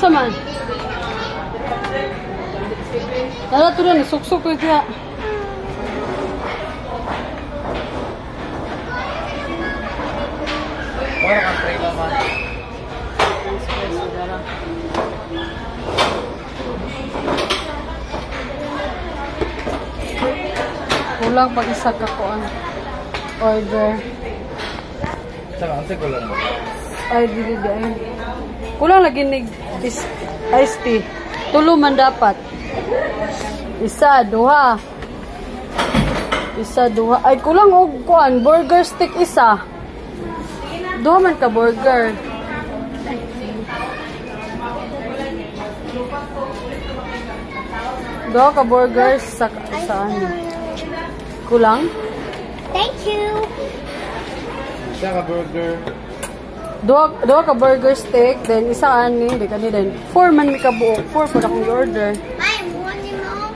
Unsa man? Tara to rin, suksok ko kaya. Wala kang tray naman. Kulang pag isa ka ko ang order. Saka, ang ko lang mo. Ay, dili di ay. Kulang lagi ni is iced tea. Tulo man dapat. Isa, duha. Isa, duha. Ay, kulang og kuan, burger stick isa. Duha man ka burger. Duha ka burger sa saan? Kulang? Thank you. Saka burger. Duha, duha ka burger stick, then isa ani, di kani din. Four man mi ka buok. Four po akong order. Ay, morning mo.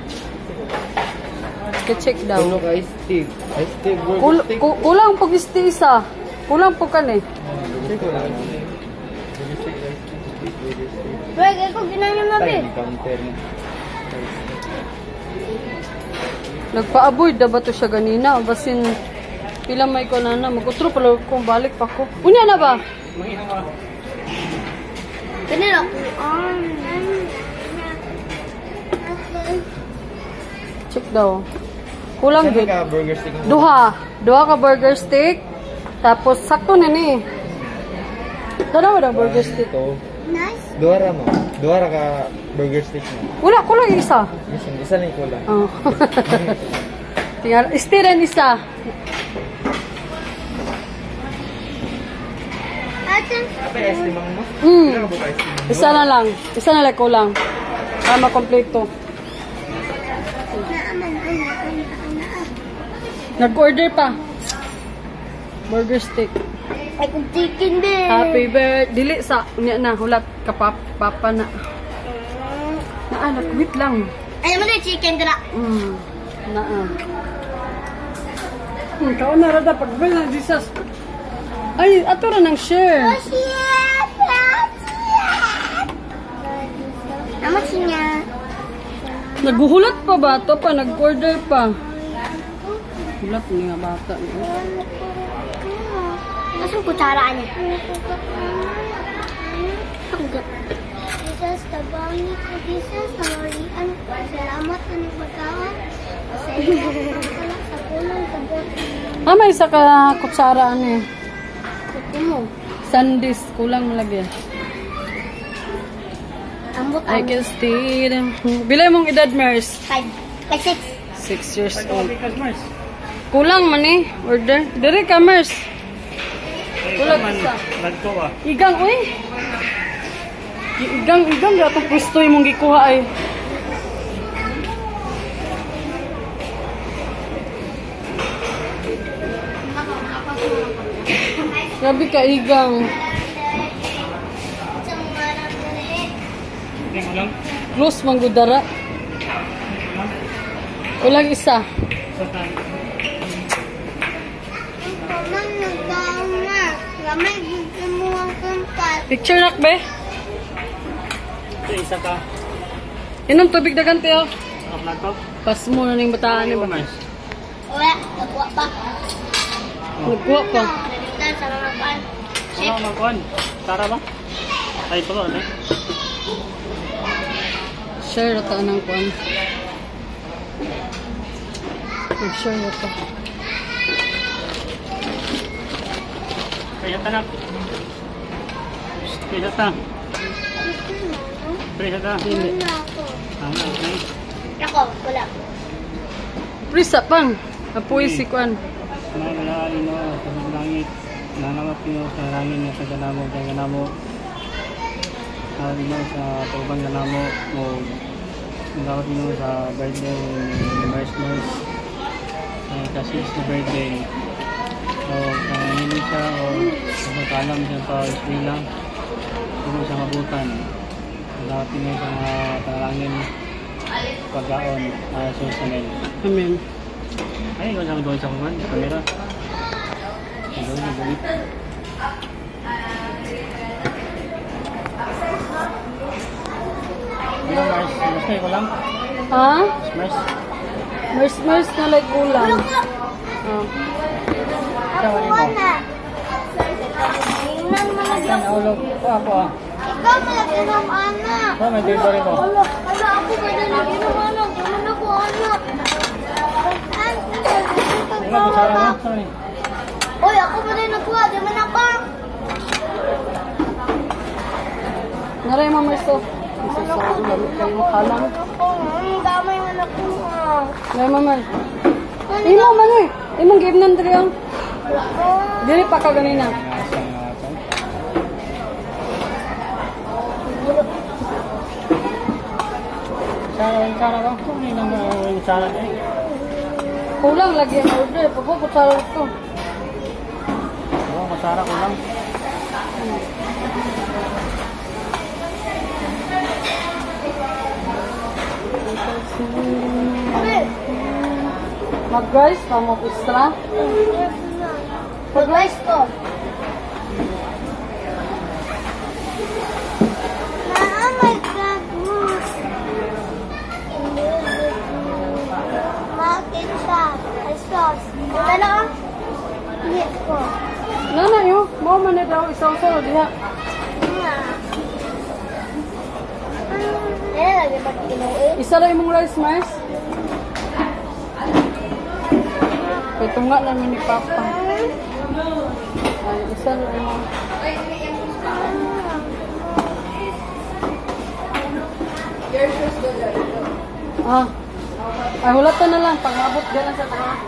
Ka-check daw. Tulo ka iced tea. Iced tea, burger Kul stick. ku- kulang po gisti isa. Kulang po kani. Burger ko lang. Burger ko ginanya mo, mo. Nagpa-avoid na ba to siya ganina? Basin pila may ko na na. Mag-utro pala kung balik pa ko. Unya na ba? Kanino? Um, Check daw. Kulang mo. Duha. Duha ka burger stick. Tapos sakto na ni. Dalawa daw burger stick. Nice. Dua ra mo. Dua ra ka burger stick mo. Wala, kulang isa. Isa, isa na yung kulang. Oh. Tingnan, istiran isa. Apa yung ice mo? Mm. Ka? Isa na lang. Isa na lang. Para naaman, ay, naaman, naaman. Nag-order pa. Burger stick. Ay, kung chicken din. Happy birthday. Dili sa, unya na, hulat kapap, papa na. Na, anak, wait lang. Ay, naman din, chicken ka na. Mm. Na, ah. Hmm, kaon na rada, pagbay na, Jesus. Ay, ato ra ng share. Naman siya. Naghuhulat pa ba? Ito pa, nag-order pa. Hulat ni nga bata. Nasaan kutsara niya? Jesus, tabangi ko, Jesus, nangalian ko. Salamat na ng pagkawan. Pasensya ko sa kulang sa bote. Ah, may isa ka kutsara ano eh. Ito mo. Sandis, kulang lagi. Ambot I ang can still... Bilay mong edad, Mers? five. Like six. Six years old. Kulang man eh. Order. Dire ka, Mers. Kulang isa. Nagko ah. Igang, uy. Igang, igang. Gatong pwesto yung mong gikuha ay. Grabe ka, igang. Close man gudara. Kulang isa. Picture nak be? Isa ka. Inom tubig dagan tayo. To. Pas mo na ning bataan ni ba? Wala, nagwa pa. Nagkuha pa. Nalitan sa mga pan. Ano magkuhan? Tara ba? Ay, ito ba? Share ata ng kuan. Mag-share ata. Kaya tanak. Kaya ta. Kaya ta. Dili. Wala ako. Ano? Ako, wala. Prisa pang. Apoy si kuan. Mga lalaki mo sa langit. Nanawat niyo sa langit niya sa ganamo. Sa ganamo. Mo sa tubang ganamo. O nanawat niyo sa birthday ni Mars Mars. Ay, kasi sa birthday. O hindi siya o magkalam siya sa eskwela. Hindi siya mabutan. Nanawat niyo sa mga talangin pagkaon uh, susunod. Amen. Ay, ikaw sa doon sa kuman, sa kamera. Doon, doon. Yung mais, mais kayo ko lang. Ha? Mais. Mers mers na like kulang. Ah. Ikaw, ano mo? Wala. Tingnan mo lang Yan, naulog. Ito ako ah. Ikaw malaginom, anak. Ito, may delivery ko. Wala, ako ba na naginom, anak? Ganun ako, anak. An, Tingnan ko, Sarah mo. Saan ni? Uy, ako ba na nagkuha? Di man ako. Naray mo mers to. Isa sa lamit kayo kalang. Ako, ang damay man ako. ah. Naray mo man. Imo man eh. Imong give nan diri ang. Ako. Dili pa ka ganina. Nasa, nasa. Sarah, yung Sarah ko. Saan yung naman yung Sarah ko? Kulang lagi ang order. Pagkukot sa masara ko lang. Uy, Mag guys, pamok extra. Mag-rice ko. Oh siya. Ay, sauce. Ito na ang hit ko. Nana yo, mo man na daw isang solo diha. Nga. Isa ra imong rice mas. Kay tunga na ni Papa. Ay, isa ra imong. Ah. Ay, hulatan na lang. Pag-abot din sa taas.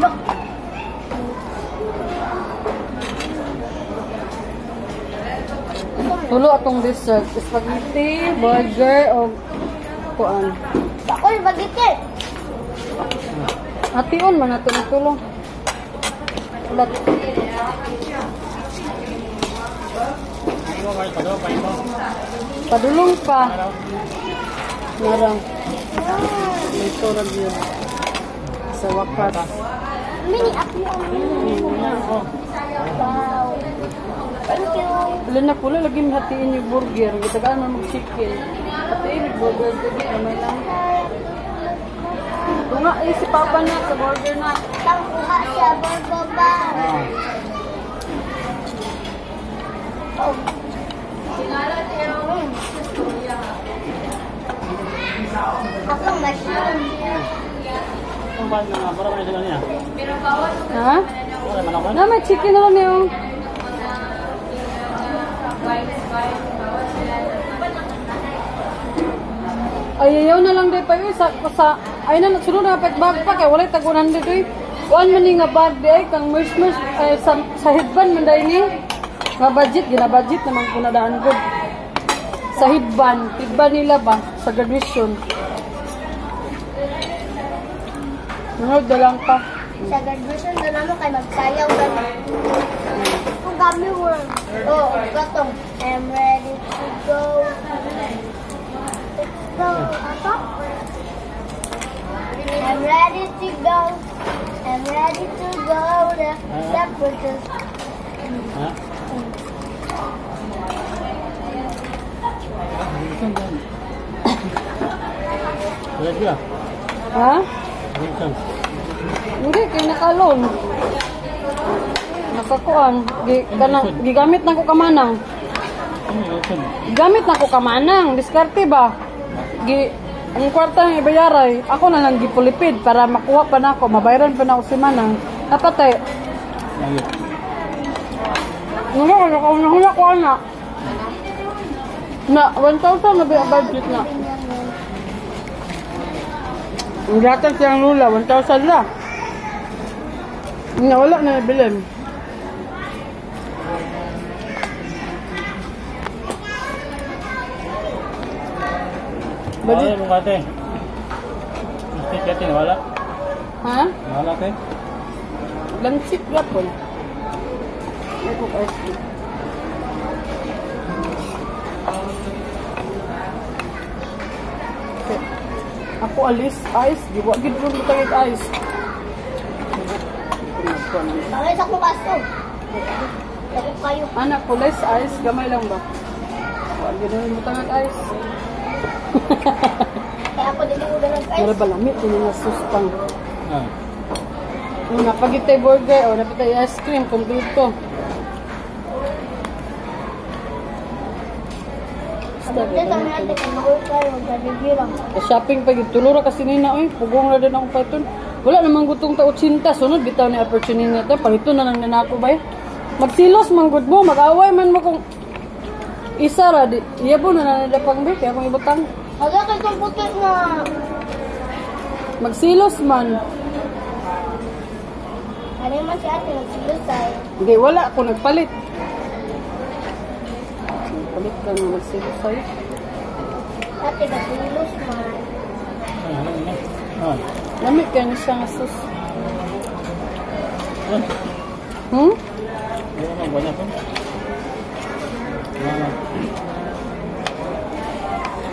Look. Tulo atong dessert. Spaghetti, burger, o kuan. Ako'y bagiti. Ation man nato ng tulong. Ulat. Padulong pa. Narang. Ito ra yun. Sa wakas. Mini ako. Yan ako. Wala na pula lagi hatiin yung burger. Gitagaan na mag-chicken. Hatiin yung burger. Dili kamay lang. Ito nga eh, si Papa na sa burger na. Tangkuha sa bababa. Ah. Oh. Akong mushroom. Ang bad na nga, para may sila niya. Ha? Wala ako. Na may chicken na lang niyo. Ay, ayaw na lang pa yun. Sa, sa, ay na, sunod na pet bag pa. Kaya wala tag 100 doy. Kuan man nga bag di ay. Kang merch merch. Ay, sa, sa headband man day ni. Nga budget. Gina budget naman kung nadaan good. Sa headband. Headband nila ba? Sa graduation. Nunod na lang pa. Sa graduation na naman kay magsayaw na Kung kami word. Oo, oh, katong. I'm ready to go. Let's go. Apa? I'm ready to go. I'm ready to go. The? Wala siya. Ha? Wilson. Hindi, kay nakalon. Nakakuan. Gigamit na ko kamanang. Gigamit na ko kamanang. Diskarte ba? Gi, ang kwarta ng ibayaray, ako na lang gipulipid para makuha pa na ako. Mabayaran pa na ako si Manang. Dapat eh, Lagi. Ano ko, nakauna ko na. Na, 1,000 na ba budget na? Ang gatang siyang lula, 1,000 na. Nga, wala na nabilin. Budget? Wala yung kate. Mesti kate, wala. Ha? Wala kate. Lansit gapon. Ay ko ka Ako alis, ice, di wa gid ron tagit ice. Bakit sa? Ako kayo. Anak ko less ice, gamay lang ba? Ganun mo tangat ice. Kaya ako din ko ganun Pero guys. balamit, yun yung nasustang. Ah. Yung napagitay burger o napagitay ice cream, kung mag-review lang. Ka-shopping pa gid tulura kasi nina oy, pugong na din ako paiton. Wala namang gutong ta 80 sunod bitaw ni opportunity na ta pahito na lang nako ba. eh. Magsilos man gud mo, mag-away man mo kung isa ra di. Iya po na nanada pang be kaya kung ibutang. Hala kay kung puti na. Magsilos man. Ano man si ate nagsilusay. Hindi wala ako nagpalit. Palit ka nga magsilos sa'yo. Ate nagsilus man. Ano. Lamit kaya niya siya nga sus. Ah. Hmm? Wala na, wala pa. Wala na.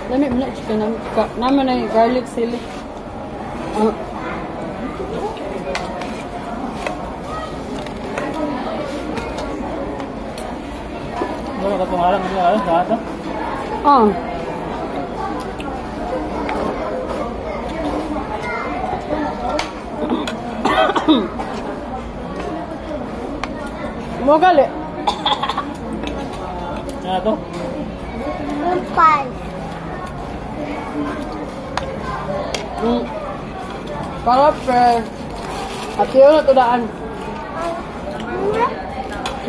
Lamit mo na chicken namin. Ka, naman na yung garlic sili. Ah, Wala ka tungalan mo ah, sa ato. ah. Mo gali. Sa ato. Lumpal. Mm. Para pre. At yun na to daan.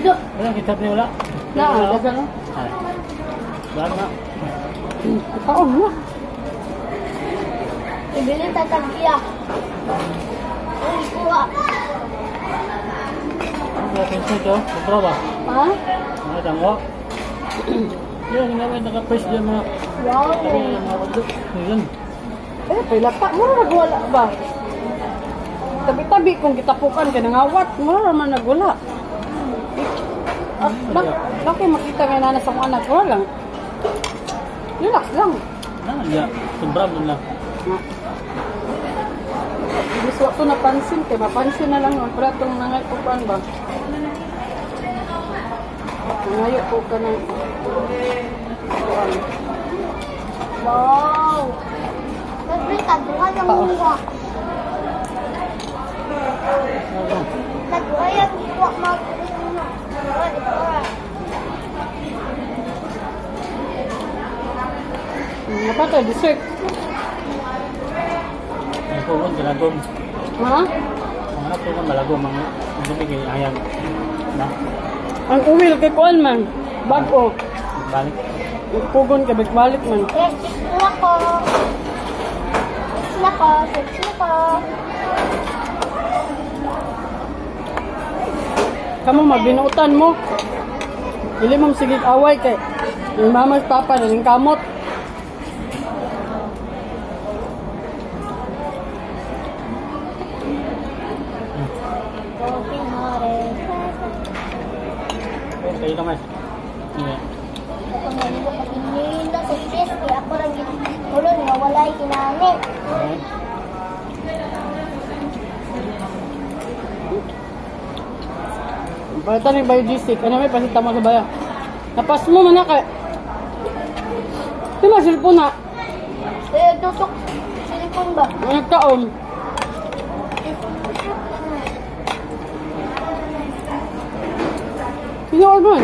Ito. Wala, kitap niya wala. Na, daga na. Ah. Wala na. Mm. Kaon mo. Ibili tatagya. Ang kuha. Ang mga pinsa ito, sobra ba? Ha? Mga tangwa. Yan, nga may naka-press dyan mga Wow. sabi ng mga wadok. Yan. Eh, pila pa. Mura nagwala ba? Tabi-tabi kung kitapukan ka nangawat. Mura naman nagwala. Ah, bak bakit makita nga nana sa anak? Wala lang. Relax lang. Na, ya. Sobra mo na. Nga. Gusto ko napansin kay mapansin na lang ang pratong nangay ko pan ba. Nangayo ko ka ng. Wow. Nagbi kaduha ng Oo. muha. Ano? Kaduha yung kuha mag Oh, di ba? Hmm, Napatay, dessert. Ang pugon, galagom. Ha? Ang anak pugon, galagom. Ang ang gabi kay ayam. Na, Ang uwil kay kuan man. Bago. balik. Pugon ka balik man. Yes, sila ko. Sila ko. Sila ko. Kamu mabinutan mo. Dili mo sige away kay yung mama at papa na kamot. Coffee hore. Okay, kayo naman. Yeah. Ako nga nila pag inila sa chest. Kaya ako lang yung yung kinamit. Okay. Balita ni Bayo G6. Ano may pasita mo sa baya? Napas mo man na kay. Ba cellphone na? Eh, tutok. Silikon ba? Ang nagkaon. Sino man?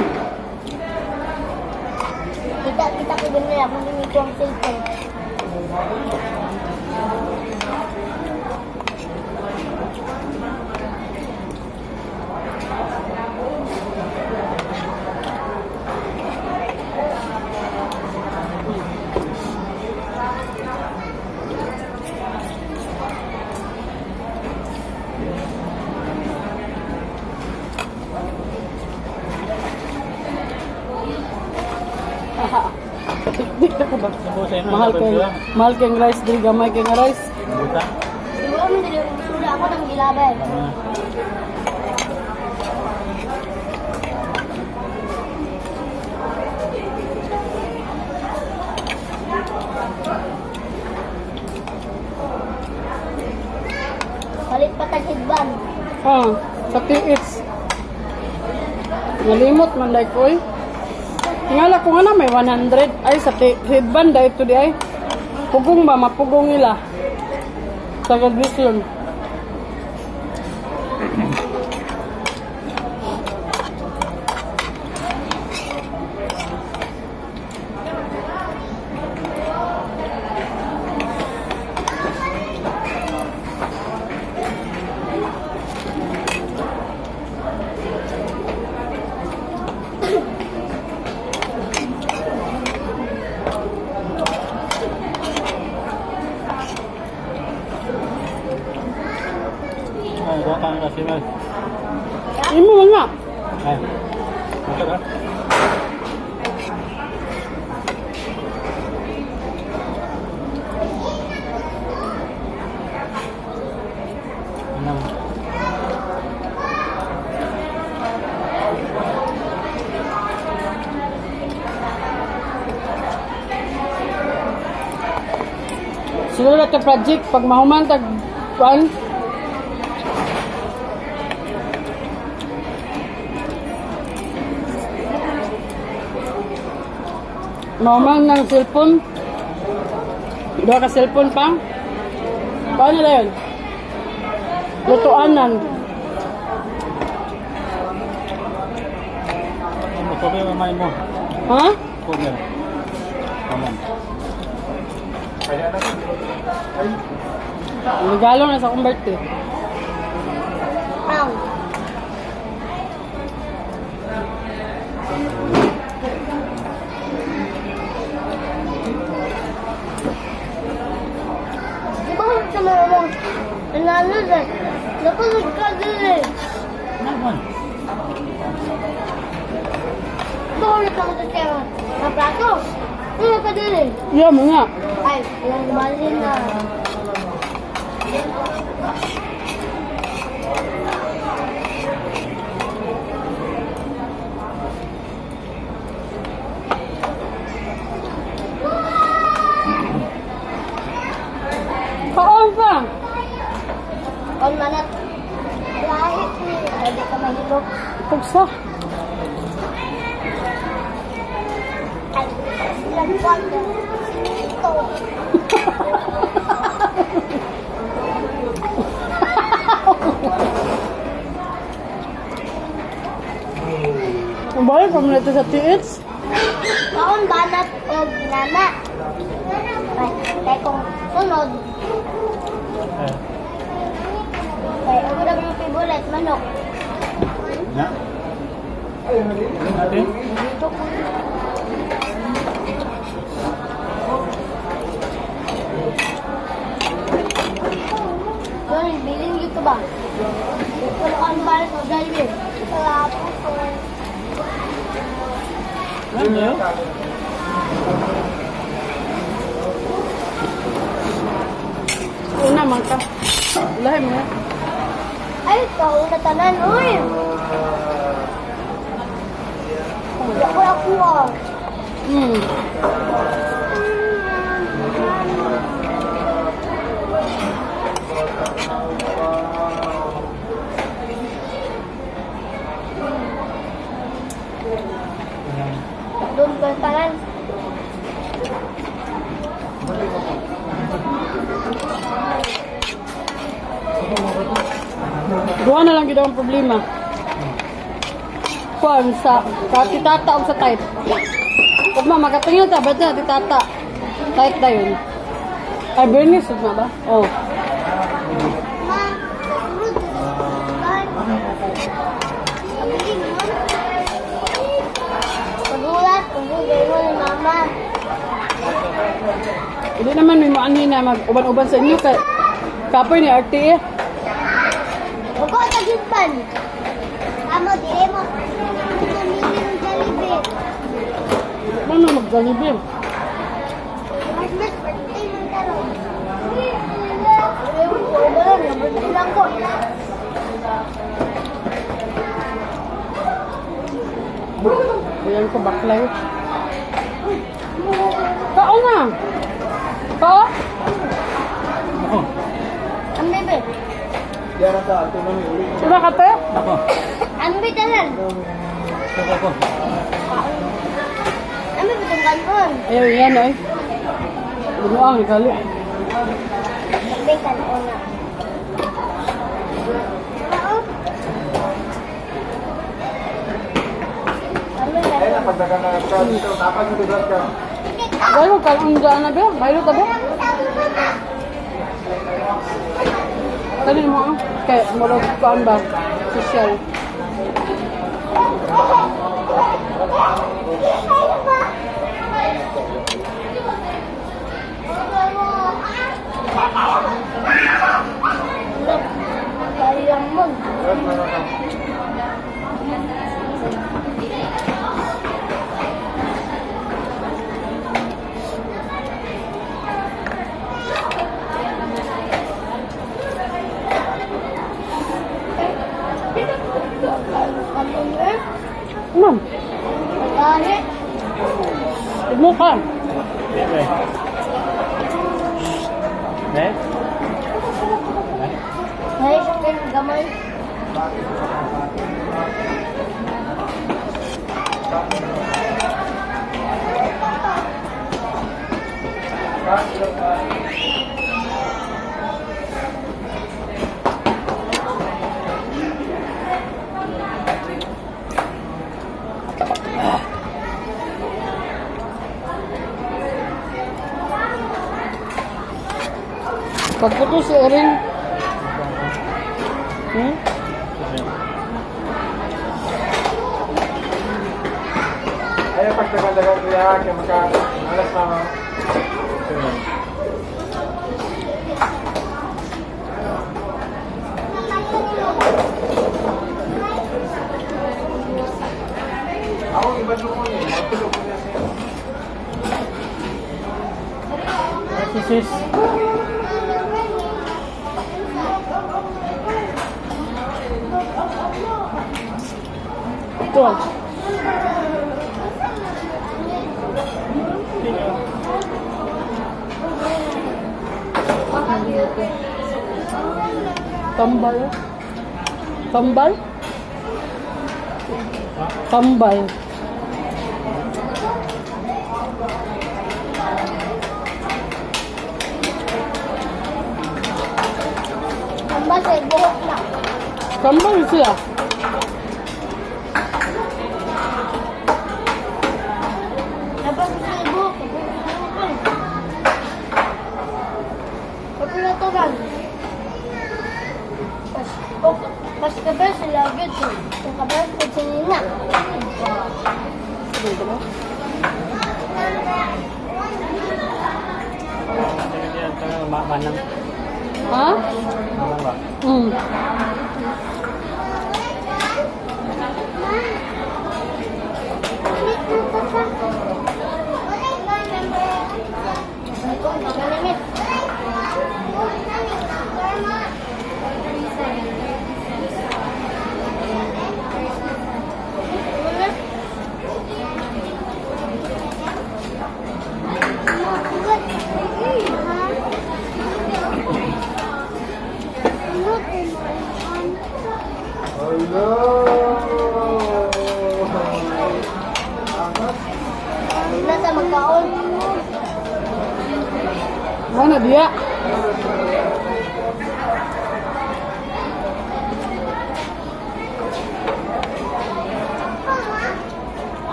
Kita, kita ko din nila kung hindi ko ang cellphone. Gracias. Mahal kay mahal kay rice di gamay kay nga rice. Nabusa. Siguro mo yung sula ako ng gilabay. Palit pa tagidban. Ah, sa PH. Nalimot man like oy. Tingala ko nga na may 100 ay sa headband dahil ito di ay. Pugong ba? Mapugong nila. Sa gadisyon. Ay, kuha ka ng kasi man. Imo man nga. Ay. Okay ba? Ano? Siguro na ito project pag mahuman tag kuan. Mahuman ng cellphone. Dua ka cellphone pa. Paano na yun? Lutuanan. Ano sabi mo may mo? Ha? Problem. Regalo na sa akong birthday. Ow. Di ba sa mga mo? Nanalo eh. Napulog ka din eh. Naman. Tulog ka sa kera. Mga plato. Tulog ka din eh. Yeah, mo nga. Ay, yung balin na. Kaon pa. On manat. Lahit ni. Hindi ka mahilok. Pugsa. Ang bahay pa mo na ito sa TH. Kaon banat o nana. Ay, kaya kung sunod. Eh. Kaya ako na favorite, manok. Na? Ano natin? Dito ko. Yun, bilhin dito ba? Dito ko ang balik mo, Jollibee. Wala po po. Ano yun? Una man ka. Lahi mo na. Ay, ikaw na tanan, uy! Hindi ako nakuha. Hmm. Doon ka tanan. Duha na lang gid ang problema. Kuan sa titata o sa type. Ug ma makatingin ta ba na titata. Type na yun. Ay, Bernice, ug na ba? Oh. Ni mama. Hindi naman may maani na mag-uban-uban sa inyo kay kapoy ni RTA. Huwag ko tagipan. Ko. Ayan ko baklay. Kao na. Ako. Ang bebe. Sila ka te? Ako. Ang bebe tanan. Ako. ako. Lami ko itong kanon. Ayaw yan ay. Bumuang ikali. May kanon na. Oo. Kami na. Galo ka ang daan na ba? Baylo ta ba? Kali mo Pagputo si Erin. Hmm? Ay, pagdagan-dagan ko yan, kaya maka, alas na ako. Ako, iba ko yun. Matulog ko niya sis. Ito. Tambal. Tambal? Tambal. Ang basa, buhok na. Tambal siya. Dapat agad. Yung kabe ko. Hindi yan, ito, ma- manang. Ha? Manang ba? Hmm.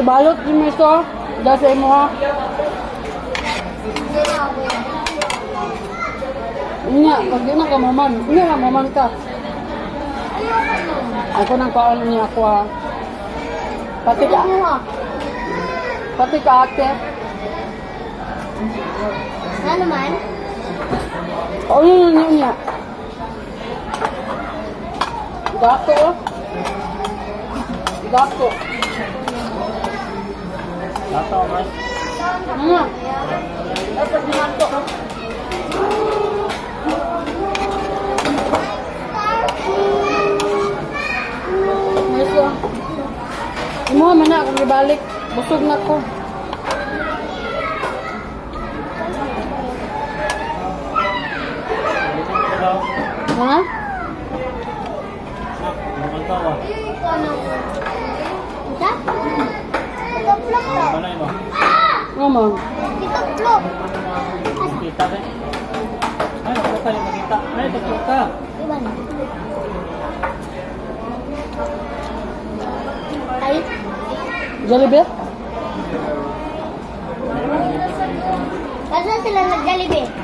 Mas balot di meso, dah saya mau. Nya, pag di na ka maman, nya ka maman ka. Ako nang kaon niya ako ah. Pati ka, pati ka ate. Na naman? Ano na niya niya? Dato oh. Dato. Atau mas? Hmm. Semua mana aku dibalik, busog na ko. Ko. mama. Dito, Flo. Kita ka. Ay, wala tayo makita. Ay, tatlo ka. Iwan. Ay, Jollibee? kasi sila nag-Jollibee.